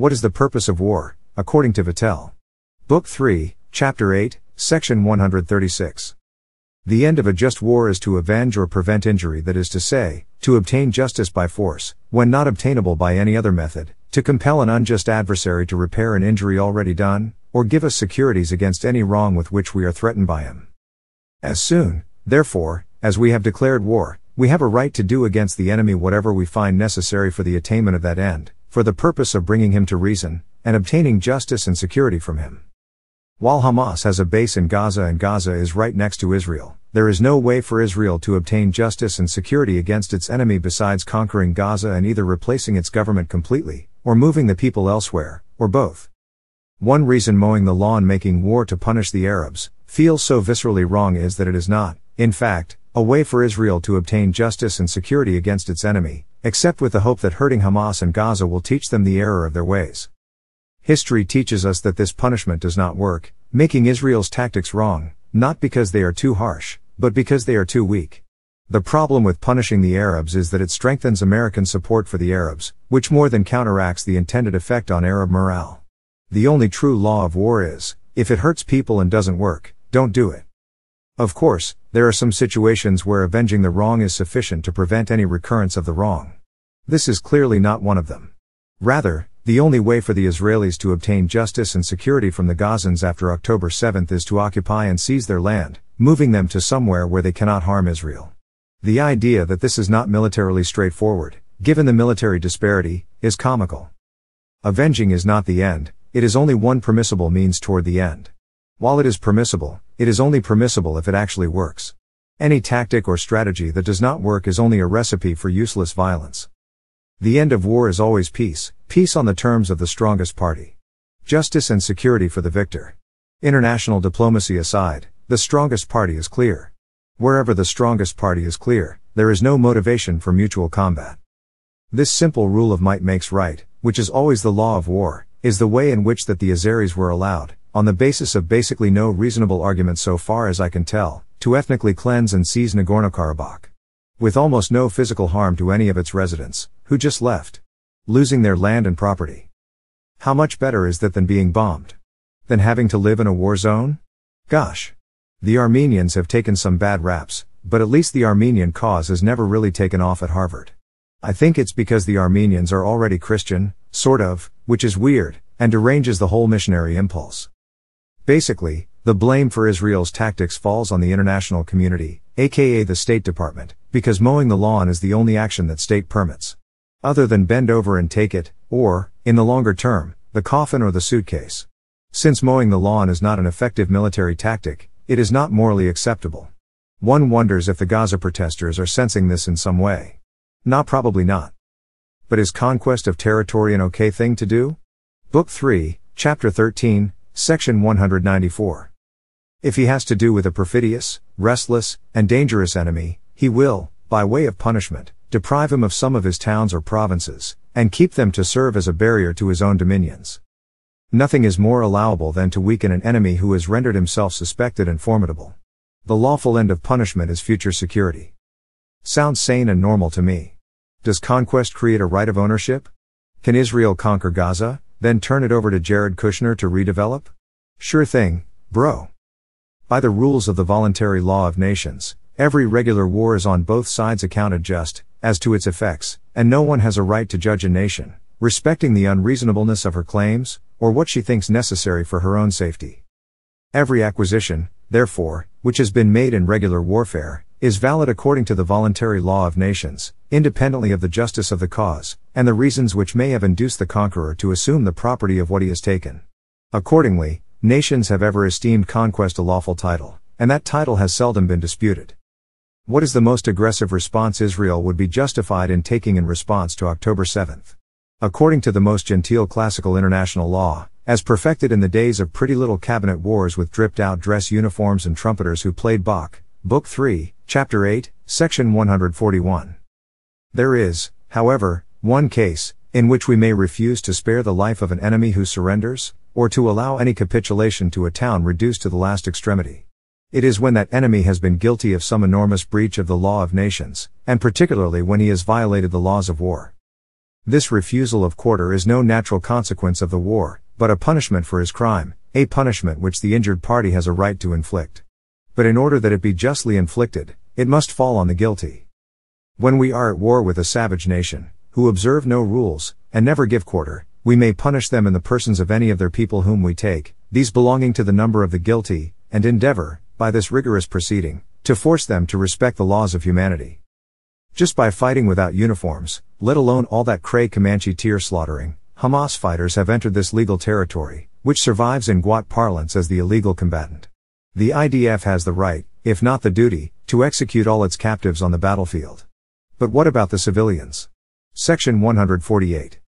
What is the purpose of war, according to Vattel? Book 3, Chapter 8, Section 136. The end of a just war is to avenge or prevent injury, that is to say, to obtain justice by force, when not obtainable by any other method, to compel an unjust adversary to repair an injury already done, or give us securities against any wrong with which we are threatened by him. As soon, therefore, as we have declared war, we have a right to do against the enemy whatever we find necessary for the attainment of that end, for the purpose of bringing him to reason, and obtaining justice and security from him. While Hamas has a base in Gaza and Gaza is right next to Israel, there is no way for Israel to obtain justice and security against its enemy besides conquering Gaza and either replacing its government completely, or moving the people elsewhere, or both. One reason mowing the lawn making war to punish the Arabs feels so viscerally wrong is that it is not, in fact, a way for Israel to obtain justice and security against its enemy, except with the hope that hurting Hamas and Gaza will teach them the error of their ways. History teaches us that this punishment does not work, making Israel's tactics wrong, not because they are too harsh, but because they are too weak. The problem with punishing the Arabs is that it strengthens American support for the Arabs, which more than counteracts the intended effect on Arab morale. The only true law of war is if it hurts people and doesn't work, don't do it. Of course, there are some situations where avenging the wrong is sufficient to prevent any recurrence of the wrong. This is clearly not one of them. Rather, the only way for the Israelis to obtain justice and security from the Gazans after October 7 is to occupy and seize their land, moving them to somewhere where they cannot harm Israel. The idea that this is not militarily straightforward, given the military disparity, is comical. Avenging is not the end, it is only one permissible means toward the end. While it is permissible, it is only permissible if it actually works. Any tactic or strategy that does not work is only a recipe for useless violence. The end of war is always peace, peace on the terms of the strongest party. Justice and security for the victor. International diplomacy aside, the strongest party is clear. Wherever the strongest party is clear, there is no motivation for mutual combat. This simple rule of might makes right, which is always the law of war, is the way in which that the Azeris were allowed, on the basis of basically no reasonable argument so far as I can tell, to ethnically cleanse and seize Nagorno-Karabakh. With almost no physical harm to any of its residents, who just left. Losing their land and property. How much better is that than being bombed? Than having to live in a war zone? Gosh. The Armenians have taken some bad raps, but at least the Armenian cause has never really taken off at Harvard. I think it's because the Armenians are already Christian, sort of, which is weird, and deranges the whole missionary impulse. Basically, the blame for Israel's tactics falls on the international community, aka the State Department, because mowing the lawn is the only action that state permits. Other than bend over and take it, or, in the longer term, the coffin or the suitcase. Since mowing the lawn is not an effective military tactic, it is not morally acceptable. One wonders if the Gaza protesters are sensing this in some way. Not probably not. But is conquest of territory an okay thing to do? Book 3, Chapter 13, Section 194. If he has to do with a perfidious, restless, and dangerous enemy, he will, by way of punishment, deprive him of some of his towns or provinces, and keep them to serve as a barrier to his own dominions. Nothing is more allowable than to weaken an enemy who has rendered himself suspected and formidable. The lawful end of punishment is future security. Sounds sane and normal to me. Does conquest create a right of ownership? Can Israel conquer Gaza, then turn it over to Jared Kushner to redevelop? Sure thing, bro. By the rules of the voluntary law of nations, every regular war is on both sides accounted just, as to its effects, and no one has a right to judge a nation, respecting the unreasonableness of her claims, or what she thinks necessary for her own safety. Every acquisition, therefore, which has been made in regular warfare, is valid according to the voluntary law of nations, independently of the justice of the cause, and the reasons which may have induced the conqueror to assume the property of what he has taken. Accordingly, nations have ever esteemed conquest a lawful title, and that title has seldom been disputed. What is the most aggressive response Israel would be justified in taking in response to October 7? According to the most genteel classical international law, as perfected in the days of pretty little cabinet wars with dripped out dress uniforms and trumpeters who played Bach, Book 3, Chapter 8, Section 141. There is, however, one case, in which we may refuse to spare the life of an enemy who surrenders, or to allow any capitulation to a town reduced to the last extremity. It is when that enemy has been guilty of some enormous breach of the law of nations, and particularly when he has violated the laws of war. This refusal of quarter is no natural consequence of the war, but a punishment for his crime, a punishment which the injured party has a right to inflict. But in order that it be justly inflicted, it must fall on the guilty. When we are at war with a savage nation, who observe no rules, and never give quarter, we may punish them in the persons of any of their people whom we take, these belonging to the number of the guilty, and endeavor, by this rigorous proceeding, to force them to respect the laws of humanity. Just by fighting without uniforms, let alone all that cray Comanche tear slaughtering, Hamas fighters have entered this legal territory, which survives in GWOT parlance as the illegal combatant. The IDF has the right, if not the duty, to execute all its captives on the battlefield. But what about the civilians? Section 148.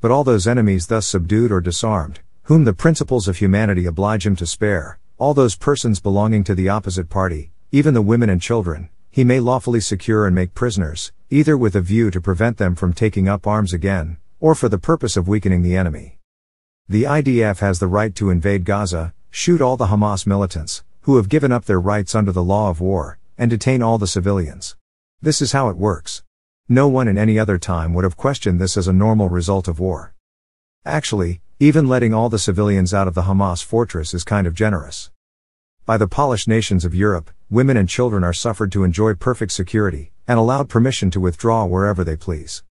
But all those enemies thus subdued or disarmed, whom the principles of humanity oblige him to spare, all those persons belonging to the opposite party, even the women and children, he may lawfully secure and make prisoners, either with a view to prevent them from taking up arms again, or for the purpose of weakening the enemy. The IDF has the right to invade Gaza, shoot all the Hamas militants, who have given up their rights under the law of war, and detain all the civilians. This is how it works. No one in any other time would have questioned this as a normal result of war. Actually, even letting all the civilians out of the Hamas fortress is kind of generous. By the polished nations of Europe, women and children are suffered to enjoy perfect security, and allowed permission to withdraw wherever they please.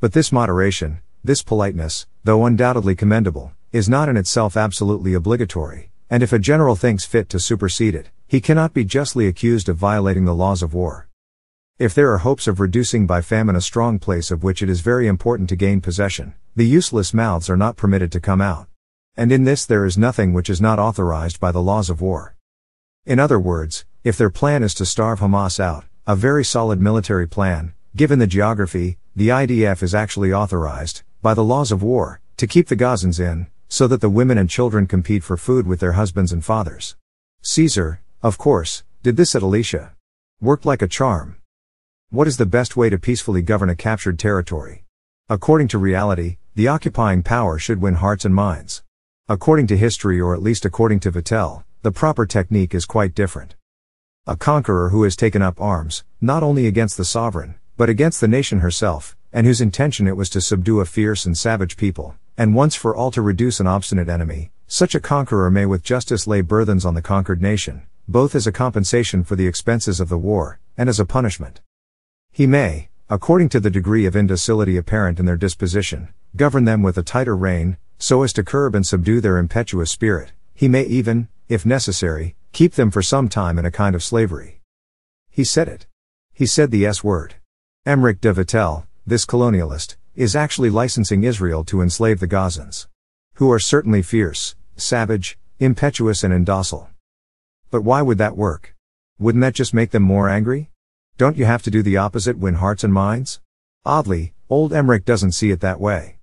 But this moderation, this politeness, though undoubtedly commendable, is not in itself absolutely obligatory, and if a general thinks fit to supersede it, he cannot be justly accused of violating the laws of war. If there are hopes of reducing by famine a strong place of which it is very important to gain possession, the useless mouths are not permitted to come out. And in this there is nothing which is not authorized by the laws of war. In other words, if their plan is to starve Hamas out, a very solid military plan, given the geography, the IDF is actually authorized, by the laws of war, to keep the Gazans in, so that the women and children compete for food with their husbands and fathers. Caesar, of course, did this at Alesia. Worked like a charm. What is the best way to peacefully govern a captured territory? According to reality, the occupying power should win hearts and minds. According to history, or at least according to Vattel, the proper technique is quite different. A conqueror who has taken up arms, not only against the sovereign, but against the nation herself, and whose intention it was to subdue a fierce and savage people, and once for all to reduce an obstinate enemy, such a conqueror may with justice lay burthens on the conquered nation, both as a compensation for the expenses of the war, and as a punishment. He may, according to the degree of indocility apparent in their disposition, govern them with a tighter rein, so as to curb and subdue their impetuous spirit. He may even, if necessary, keep them for some time in a kind of slavery. He said it. He said the S word. Emmerich de Vattel, this colonialist, is actually licensing Israel to enslave the Gazans. Who are certainly fierce, savage, impetuous, and indocile. But why would that work? Wouldn't that just make them more angry? Don't you have to do the opposite win hearts and minds? Oddly, old Emmerich doesn't see it that way.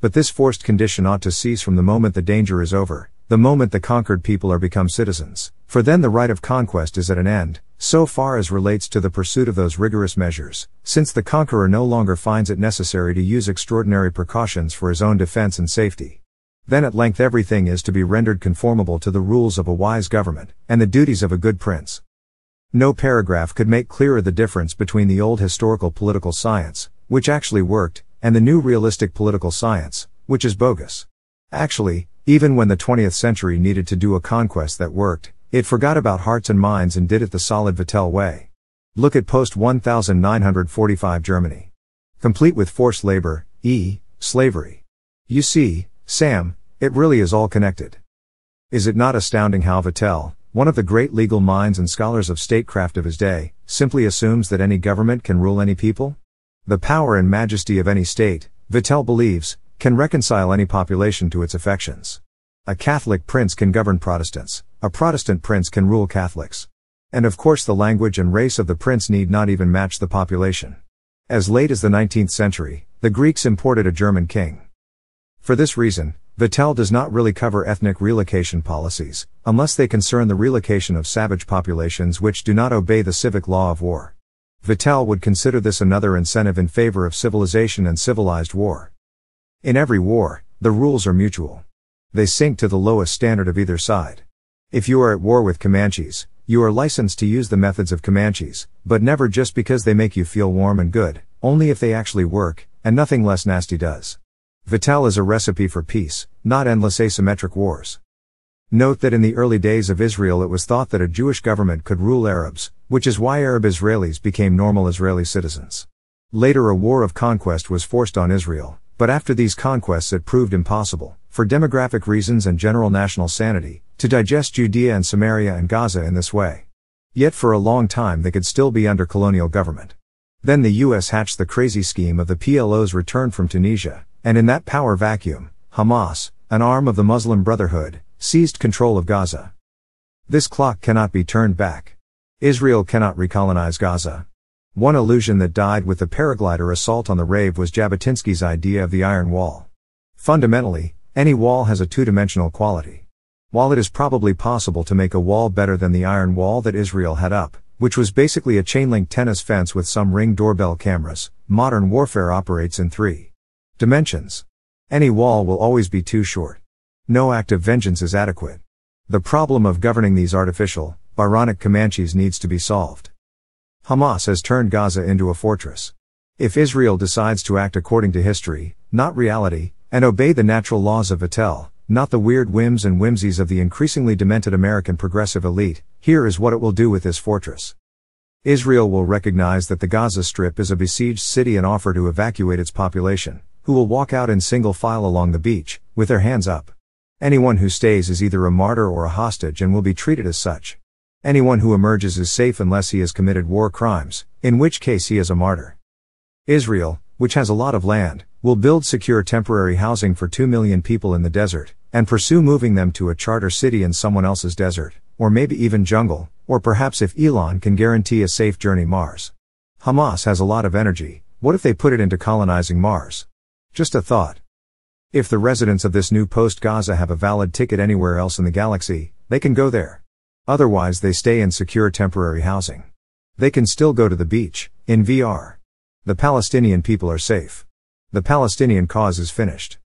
But this forced condition ought to cease from the moment the danger is over, the moment the conquered people are become citizens, for then the right of conquest is at an end, so far as relates to the pursuit of those rigorous measures, since the conqueror no longer finds it necessary to use extraordinary precautions for his own defense and safety. Then at length everything is to be rendered conformable to the rules of a wise government, and the duties of a good prince. No paragraph could make clearer the difference between the old historical political science, which actually worked, and the new realistic political science, which is bogus. Actually, even when the 20th century needed to do a conquest that worked, it forgot about hearts and minds and did it the solid Vattel way. Look at post 1945 Germany. Complete with forced labor, e. slavery. You see, Sam, it really is all connected. Is it not astounding how Vattel, one of the great legal minds and scholars of statecraft of his day, simply assumes that any government can rule any people? The power and majesty of any state, Vattel believes, can reconcile any population to its affections. A Catholic prince can govern Protestants, a Protestant prince can rule Catholics. And of course, the language and race of the prince need not even match the population. As late as the 19th century, the Greeks imported a German king. For this reason, Vattel does not really cover ethnic relocation policies, unless they concern the relocation of savage populations which do not obey the civic law of war. Vattel would consider this another incentive in favor of civilization and civilized war. In every war, the rules are mutual. They sink to the lowest standard of either side. If you are at war with Comanches, you are licensed to use the methods of Comanches, but never just because they make you feel warm and good, only if they actually work, and nothing less nasty does. Vattel is a recipe for peace, not endless asymmetric wars. Note that in the early days of Israel it was thought that a Jewish government could rule Arabs, which is why Arab Israelis became normal Israeli citizens. Later a war of conquest was forced on Israel, but after these conquests it proved impossible, for demographic reasons and general national sanity, to digest Judea and Samaria and Gaza in this way. Yet for a long time they could still be under colonial government. Then the US hatched the crazy scheme of the PLO's return from Tunisia, and in that power vacuum, Hamas, an arm of the Muslim Brotherhood, seized control of Gaza. This clock cannot be turned back. Israel cannot recolonize Gaza. One illusion that died with the paraglider assault on the rave was Jabotinsky's idea of the Iron Wall. Fundamentally, any wall has a two dimensional quality. While it is probably possible to make a wall better than the iron wall that Israel had up, which was basically a chain link tennis fence with some ring doorbell cameras, modern warfare operates in three dimensions. Any wall will always be too short. No act of vengeance is adequate. The problem of governing these artificial, Byronic Comanches needs to be solved. Hamas has turned Gaza into a fortress. If Israel decides to act according to history, not reality, and obey the natural laws of Vattel, not the weird whims and whimsies of the increasingly demented American progressive elite, here is what it will do with this fortress. Israel will recognize that the Gaza Strip is a besieged city and offer to evacuate its population, who will walk out in single file along the beach, with their hands up. Anyone who stays is either a martyr or a hostage and will be treated as such. Anyone who emerges is safe unless he has committed war crimes, in which case he is a martyr. Israel, which has a lot of land, will build secure temporary housing for 2 million people in the desert, and pursue moving them to a charter city in someone else's desert, or maybe even jungle, or perhaps if Elon can guarantee a safe journey Mars. Hamas has a lot of energy, what if they put it into colonizing Mars? Just a thought. If the residents of this new post Gaza have a valid ticket anywhere else in the galaxy, they can go there. Otherwise, they stay in secure temporary housing. They can still go to the beach, in VR. The Palestinian people are safe. The Palestinian cause is finished.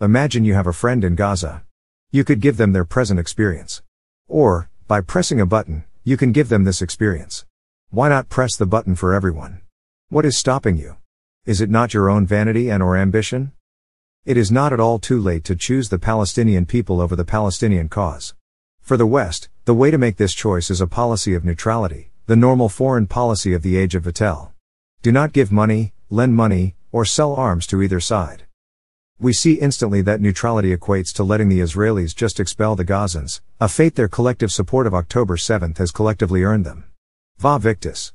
Imagine you have a friend in Gaza. You could give them their present experience. Or, by pressing a button, you can give them this experience. Why not press the button for everyone? What is stopping you? Is it not your own vanity and or ambition? It is not at all too late to choose the Palestinian people over the Palestinian cause. For the West, the way to make this choice is a policy of neutrality, the normal foreign policy of the age of Vattel. Do not give money, lend money, or sell arms to either side. We see instantly that neutrality equates to letting the Israelis just expel the Gazans, a fate their collective support of October 7 has collectively earned them. Vae victis.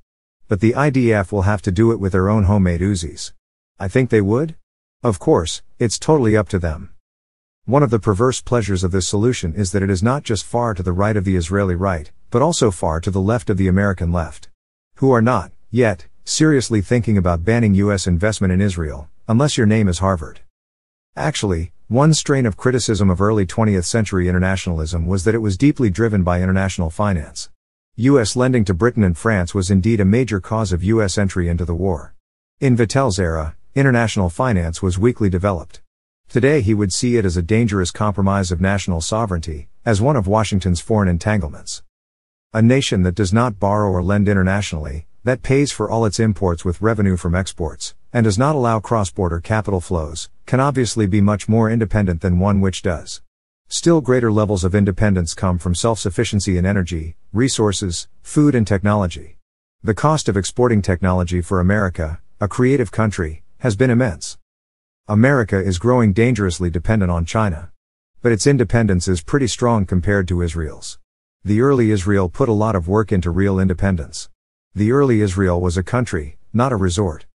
But the IDF will have to do it with their own homemade Uzis. I think they would? Of course, it's totally up to them. One of the perverse pleasures of this solution is that it is not just far to the right of the Israeli right, but also far to the left of the American left. Who are not, yet, seriously thinking about banning US investment in Israel, unless your name is Harvard. Actually, one strain of criticism of early 20th century internationalism was that it was deeply driven by international finance. US lending to Britain and France was indeed a major cause of US entry into the war. In Vattel's era, international finance was weakly developed. Today he would see it as a dangerous compromise of national sovereignty, as one of Washington's foreign entanglements. A nation that does not borrow or lend internationally, that pays for all its imports with revenue from exports, and does not allow cross border capital flows, can obviously be much more independent than one which does. Still greater levels of independence come from self sufficiency in energy, resources, food, and technology. The cost of exporting technology for America, a creative country, has been immense. America is growing dangerously dependent on China. But its independence is pretty strong compared to Israel's. The early Israel put a lot of work into real independence. The early Israel was a country, not a resort.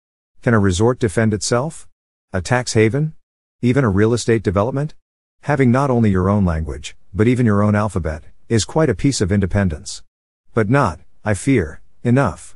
Can a resort defend itself? A tax haven? Even a real estate development? Having not only your own language, but even your own alphabet, is quite a piece of independence. But not, I fear, enough.